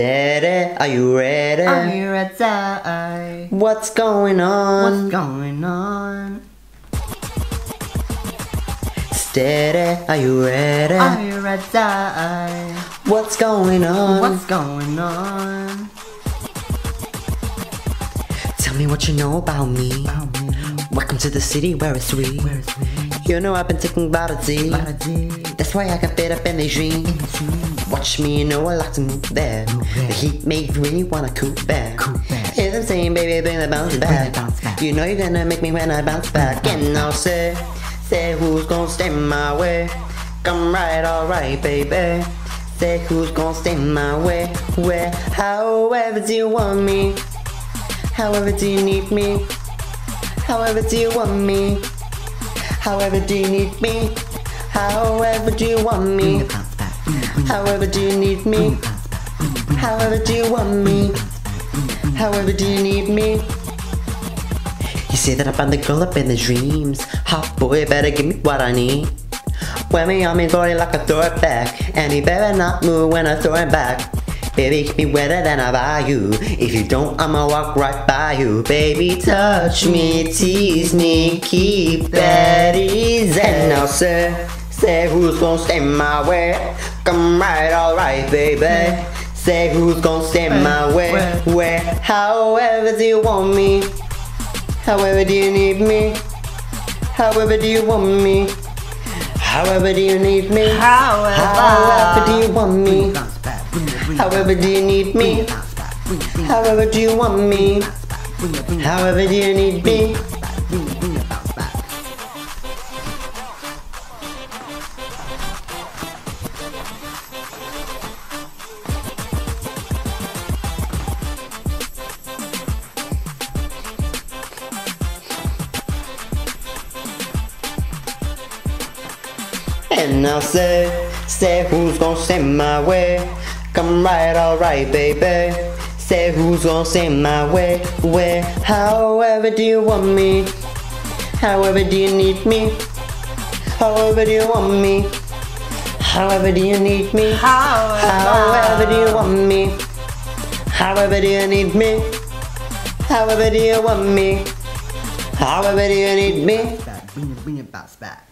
Steady, are you ready? Are you ready? What's going on? What's going on? Steady, are you ready? Are you ready? What's going on? What's going on? Tell me what you know about me. About me. Welcome to the city where it's sweet. Where is we? You know I've been a D. About. That's why I can fit up in the dream. Watch me, you know I like to move there. Move there. The heat makes me really wanna cool back. Cool back. Them saying, baby, bring the bounce back. bounce back. You know you're gonna make me when I bounce back. And I'll say, say who's gonna stay my way. Come right, alright, baby. Say who's gonna stay my way. Where, however do you want me? However do you need me? However do you want me? However do you need me? However do you want me? However do you need me? However do you want me? However do you need me? You say that I found the girl up in the dreams. Hot boy, better give me what I need. Wear me on me, body like a throw it back. And he better not move when I throw it back. Baby, me wetter than I buy you. If you don't, I'ma walk right by you. Baby, touch me, tease me, keep that easy. And now say, say who's gonna stay my way. Come right, alright, baby. Say who's gonna stay my way. Where, however do you want me? However do you need me? However do you want me? However do you need me? However do you want me? However do you need me? However do you want me? However do you need me? And now say, say who's gonna stay my way? Come right, alright, baby. Say who's gonna stay my way? Where, however do you want me? However do you need me? However do you want me? However do you need me? However do you want me? However do you need me? However do you want me? However do you need me? Bring the- bring bounce back.